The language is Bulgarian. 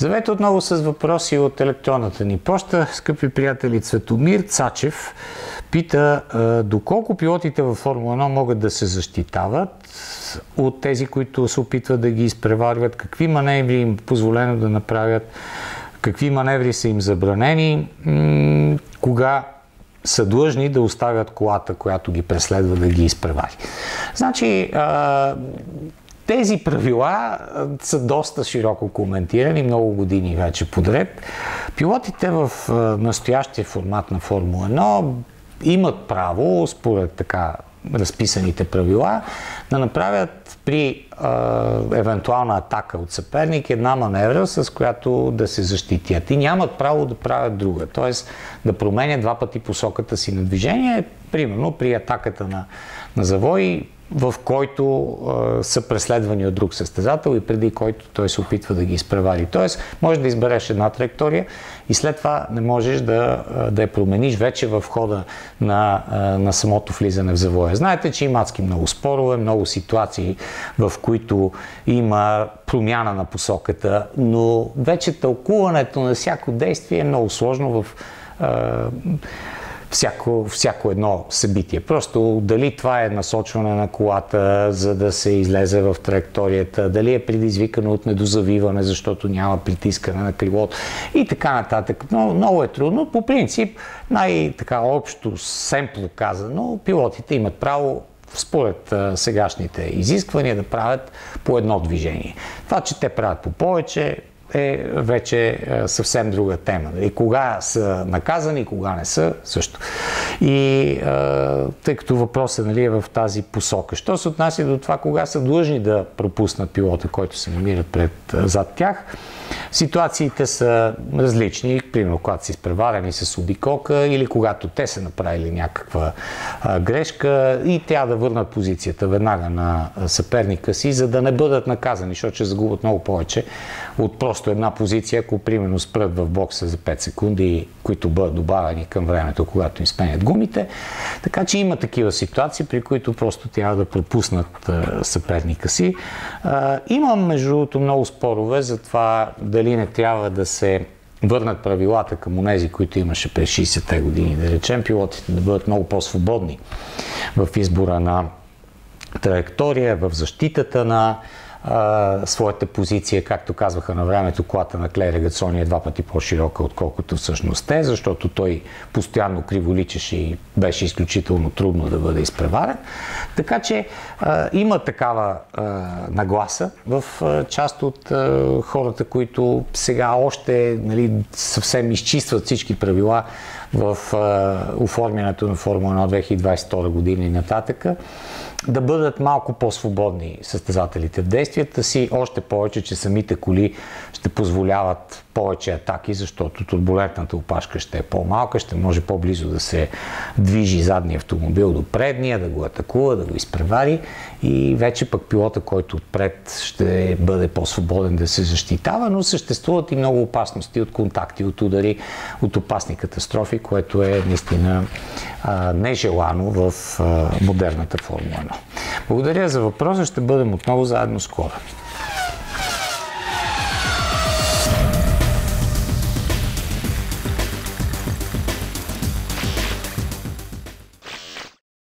Здравейте отново с въпроси от електронната ни почта. Скъпи приятели, Цветомир Цачев пита доколко пилотите във Формула 1 могат да се защитават от тези, които се опитват да ги изпреварват, какви маневри им позволено да направят, какви маневри са им забранени, кога са длъжни да оставят колата, която ги преследва да ги изпревари. Значи, тези правила са доста широко коментирани, много години вече подред. Пилотите в настоящия формат на Формула 1 имат право, според така разписаните правила, да направят при е, евентуална атака от съперник една маневра, с която да се защитят. И нямат право да правят друга. т.е. да променят два пъти посоката си на движение. Примерно при атаката на, на завой в който а, са преследвани от друг състезател и преди който той се опитва да ги изпревари. Тоест, може да избереш една траектория и след това не можеш да, да я промениш вече в хода на, на самото влизане в завоя. Знаете, че има адски много спорове, много ситуации, в които има промяна на посоката, но вече тълкуването на всяко действие е много сложно в всяко, всяко едно събитие. Просто дали това е насочване на колата, за да се излезе в траекторията, дали е предизвикано от недозавиване, защото няма притискане на крилото и така нататък. Но, много е трудно. По принцип, най-така общо, семпло казано, пилотите имат право според а, сегашните изисквания да правят по едно движение. Това, че те правят по повече, е вече е, съвсем друга тема. И кога са наказани, кога не са, също. И а, тъй като въпросът нали, е в тази посока. Що се отнася до това, кога са длъжни да пропуснат пилота, който се намира пред, зад тях, Ситуациите са различни, примерно когато са изпреварени с обикока или когато те са направили някаква грешка и трябва да върнат позицията веднага на съперника си, за да не бъдат наказани, защото ще загубят много повече от просто една позиция, ако примерно спрат в бокса за 5 секунди, които бъдат добавени към времето, когато им спенят гумите. Така че има такива ситуации, при които просто трябва да пропуснат съперника си. Имам, между другото, много спорове за това дали не трябва да се върнат правилата към онези, които имаше през 60-те години. Да речем, пилотите да бъдат много по-свободни в избора на траектория, в защитата на а, своята позиция, както казваха на времето, колата на Клей Регацони е два пъти по-широка, отколкото всъщност е, защото той постоянно криволичеше и беше изключително трудно да бъде изпреварен. Така че а, има такава а, нагласа в а, част от а, хората, които сега още нали, съвсем изчистват всички правила в а, оформянето на Формула 1 2022 година и нататъка да бъдат малко по-свободни състезателите в действията си, още повече, че самите коли ще позволяват повече атаки, защото турбулентната опашка ще е по-малка, ще може по-близо да се движи задния автомобил до предния, да го атакува, да го изпревари и вече пък пилота, който отпред ще бъде по-свободен да се защитава, но съществуват и много опасности от контакти, от удари, от опасни катастрофи, което е наистина а, нежелано в а, модерната Формула 1. Благодаря за въпроса, ще бъдем отново заедно скоро.